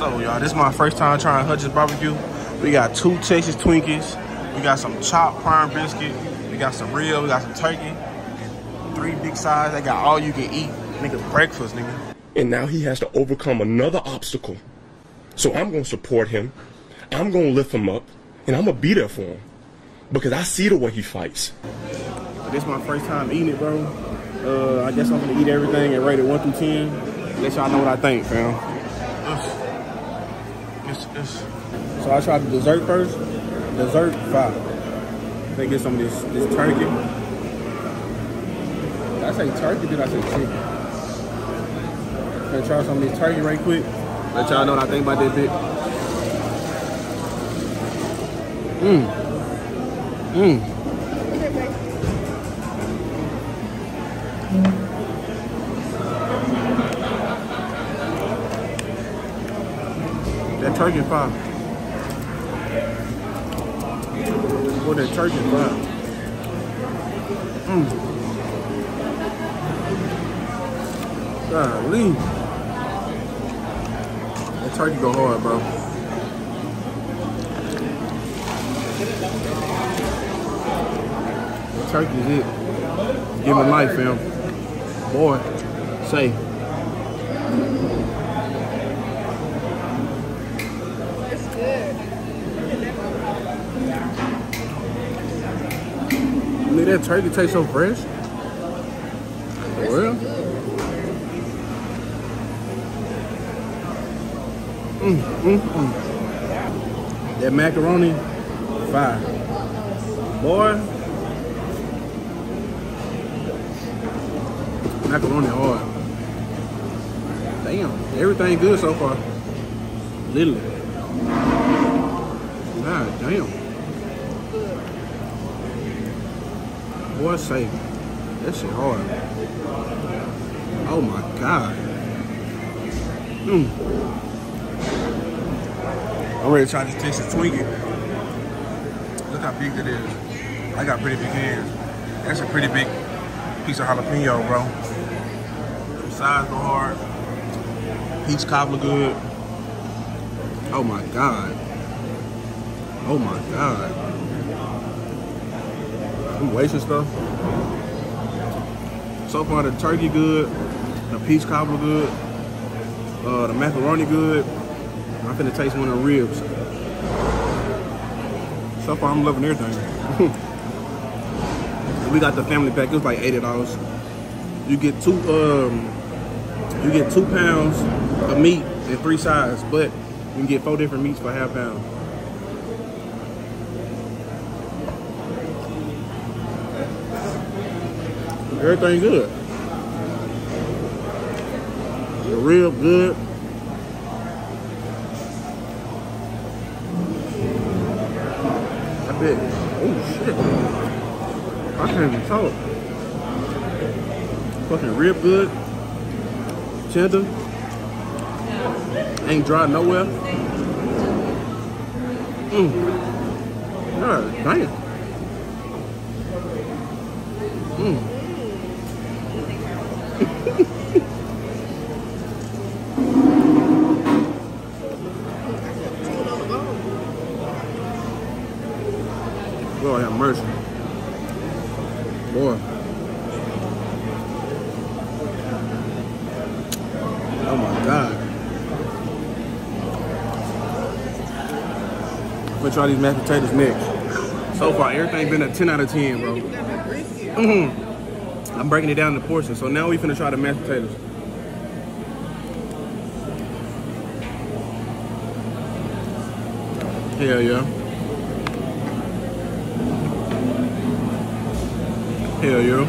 So y'all, this is my first time trying Hutch's barbecue. We got two Texas Twinkies. We got some chopped prime brisket. We got some real. We got some turkey. Three big sides. They got all you can eat. Nigga, breakfast, nigga. And now he has to overcome another obstacle. So I'm going to support him. I'm going to lift him up. And I'm going to be there for him. Because I see the way he fights. This is my first time eating it, bro. Uh, I guess I'm gonna eat everything and rate it one through ten. Let y'all know what I think, fam. So I tried the dessert first. Dessert five. They get some of this this turkey. Did I say turkey? Did I say chicken? Gonna try some of this turkey right quick. Let y'all know what I think about that bit. Mmm. Mmm. That turkey fire. Boy, that turkey fire. Mmm. Golly. That turkey go hard, bro. That turkey is it. Give him life, fam. Boy, say. That turkey tastes so fresh. For real? Mm, mm, mm. That macaroni, fire. Boy. Macaroni hard. Damn, everything good so far. Literally. God damn. Boy, say, that shit hard. Oh my god. Mm. I'm ready to try this Texas Twinkie. Look how big that is. I got pretty big hands. That's a pretty big piece of jalapeno, bro. The sides go hard. Peach cobbler good. Oh my god. Oh my god. I'm wasting stuff. So far, the turkey good, the peach cobbler good, uh, the macaroni good. I'm finna taste one of the ribs. So far, I'm loving everything. we got the family pack. It was like eighty dollars. You get two, um, you get two pounds of meat and three sides, but you can get four different meats for half pound. Everything good. The good. I bet. Oh shit. I can't even talk. Fucking rib good. Tender. Ain't dry nowhere. Mmm. God damn. Mmm. Lord have mercy. Boy. Oh my God. I'm gonna try these mashed potatoes next. So far, everything been a 10 out of 10, bro. Mm-hmm. I'm breaking it down into portions. So now we finna try the mashed potatoes. Hell yeah. Hell yeah.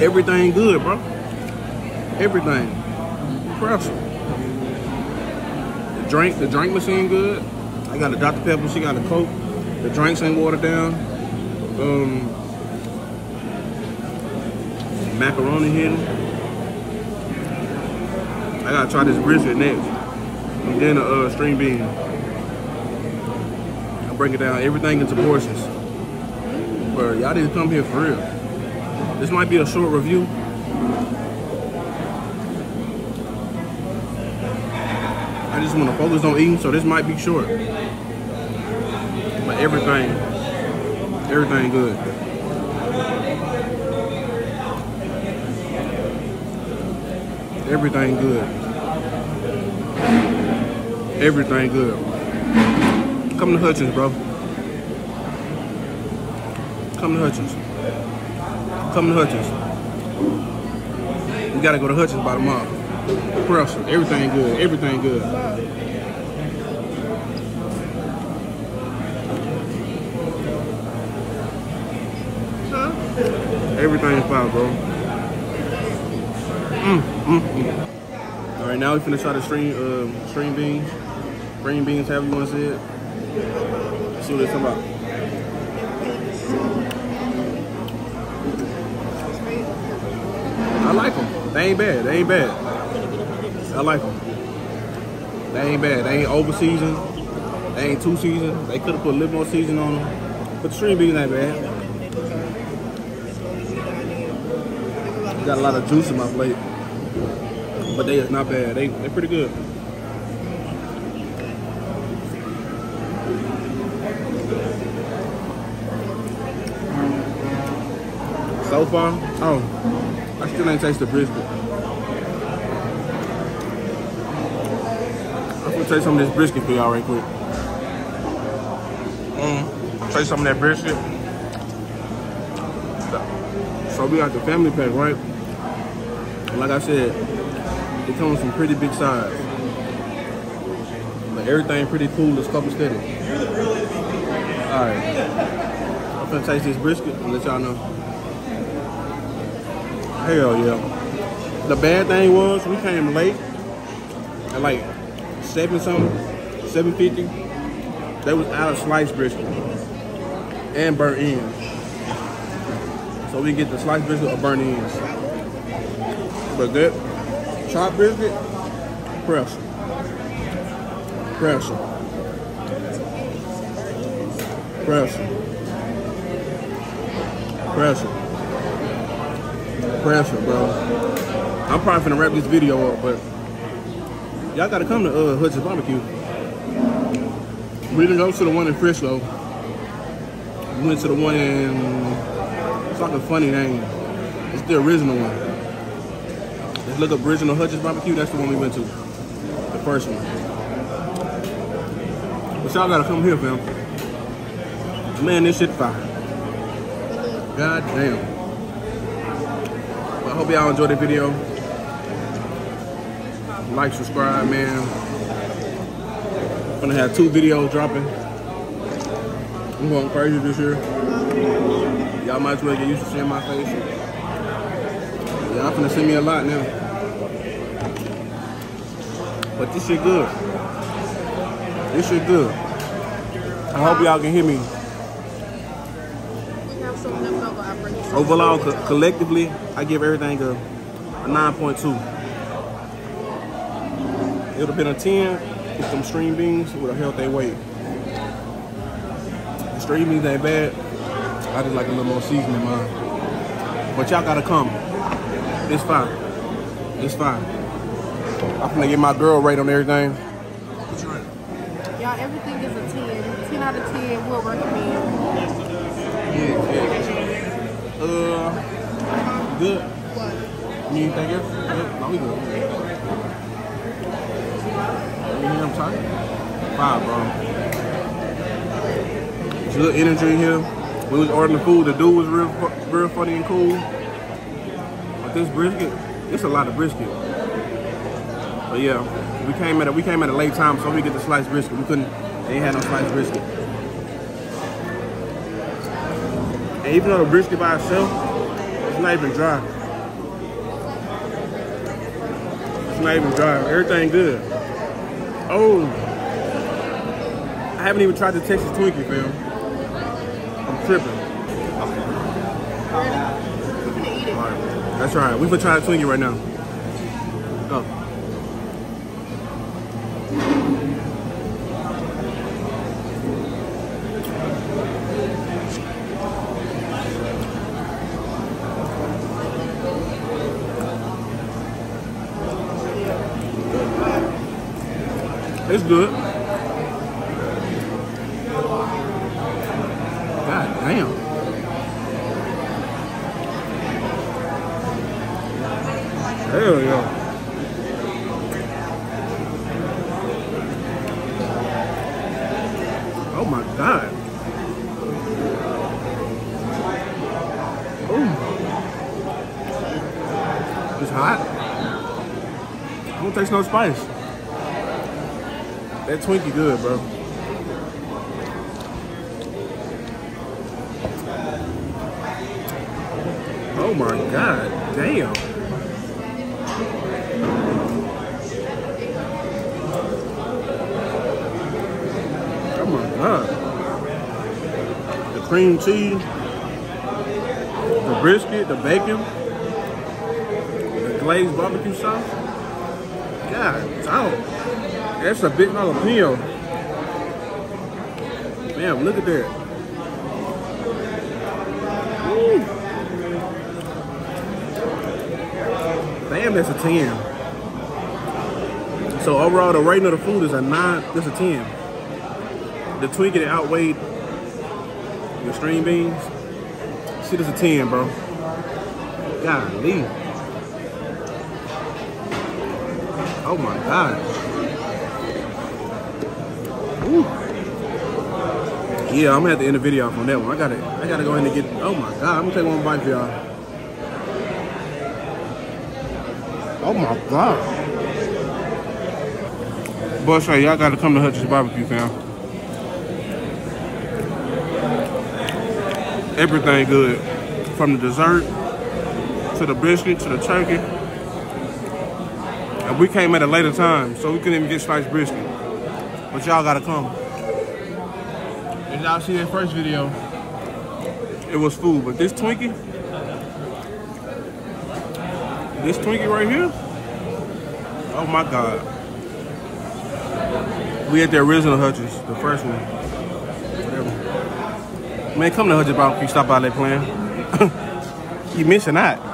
Everything good, bro. Everything. Impressive. The drink, the drink machine good. I got a Dr. Pepper, she got a Coke. The drinks ain't watered down. Um, macaroni hidden. I gotta try this brisket next. And then a uh, string bean. I break it down, everything into portions. But y'all didn't come here for real. This might be a short review. I just want to focus on eating, so this might be short. But everything, everything good. Everything good. Everything good. Come to Hutchins, bro. Come to Hutchins. Come to Hutchins. You gotta go to Hutchins by mall. Pressure. Everything good. Everything good. Everything's fine, bro. Mm, mm, mm. All right, now we finna try the string, uh, string beans, green beans, however you want to say it. Let's see what it's about. I like them. They ain't bad. They ain't bad. I like them. They ain't bad. They ain't over seasoned. They ain't too seasoned. They could have put a little more season on them. But the string beans ain't bad. Got a lot of juice in my plate. But they is not bad. They they're pretty good. So far, oh, I still ain't taste the brisket. I'm gonna taste some of this brisket for y'all right quick. Mm, taste some of that brisket. So we got the family pack, right? Like I said, it comes from pretty big size. But everything pretty cool, it's couple steady. Alright. I'm gonna taste this brisket and let y'all know. Hell yeah. The bad thing was we came late at like seven something, seven fifty. They was out of sliced brisket and burnt ends. So we get the sliced brisket or burnt ends. But that chopped brisket, pressure. Pressure. Pressure. Pressure. Pressure, bro. I'm probably gonna wrap this video up, but y'all gotta come to uh, Hutchins Barbecue. We didn't go to the one in Frisco. We went to the one in, like a funny name. It's the original one. Let's look up original Hutchins Barbecue. That's the one we went to. The first one. But y'all gotta come here, fam. Man, this shit fire. God damn. I hope y'all enjoyed the video. Like, subscribe, man. I'm Gonna have two videos dropping. I'm going crazy this year. Y'all might as well get used to seeing my face. Y'all finna see me a lot now. But this shit good. This shit good. I hope y'all can hear me. Overall, co- collectively, I give everything a, a 9.2. It would have been a 10 if some string beans would have held their weight. The string beans ain't bad. I just like a little more seasoning in mine. But y'all gotta come. It's fine. It's fine. I'm gonna get my girl rate on everything. Y'all, everything is a 10. 10 out of 10 will recommend. Yeah, yeah. Uh, good. What? You anything else? Good? No, we good. You hear I'm tired? Five, bro. Good energy here. We was ordering the food. The dude was real, real funny and cool. But this brisket, it's a lot of brisket. But yeah, we came at a we came at a late time, so we get the sliced brisket. We couldn't. They had no sliced brisket. And even though the brisket by itself, it's not even dry. It's not even dry. Everything good. Oh, I haven't even tried the Texas Twinkie, fam. I'm tripping. Gonna eat it. That's right. We gonna try the Twinkie right now. Go. It's good. God damn. Hell yeah. Oh my god. Ooh. It's hot. I don't taste no spice. That Twinkie good, bro. Oh my god, damn. Oh my god. The cream cheese, the brisket, the bacon, the glazed barbecue sauce. God, damn. That's a big jalapeno. Man, look at that. That's a 10. So overall, the rating of the food is a 9, this a 10. The that outweighed your string beans, shit is a 10, bro. Golly. Oh my God. Ooh. Yeah, I'm gonna have to end the video off on that one. I gotta, I gotta go in and get. Oh my god, I'm gonna take one bite for y'all. Oh my god. Boy, say y'all gotta come to Hutchins Barbecue, fam. Everything good, from the dessert to the brisket to the turkey. And we came at a later time, so we couldn't even get sliced brisket. But y'all gotta come. If y'all see that first video, it was food. But this Twinkie, this Twinkie right here, oh my God. We at the original Hutchins, the first one. Whatever. Man, come to Hutchins Barbecue, stop by that plan. you missing out.